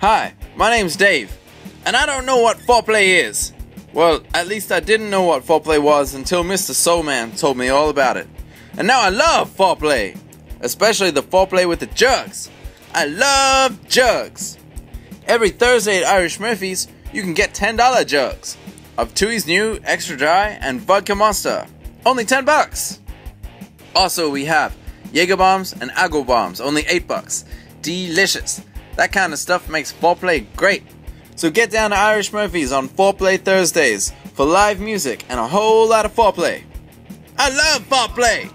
Hi, my name's Dave, and I don't know what foreplay is. Well, at least I didn't know what foreplay was until Mr. Soulman told me all about it. And now I love foreplay, especially the foreplay with the jugs. I love jugs. Every Thursday at Irish Murphy's, you can get $10 jugs of Tooheys new extra dry and vodka monster. Only 10 bucks. Also, we have Jaeger bombs and Aggo bombs, only 8 bucks. Delicious. That kind of stuff makes foreplay great. So get down to Irish Murphy's on Foreplay Thursdays for live music and a whole lot of foreplay. I love foreplay!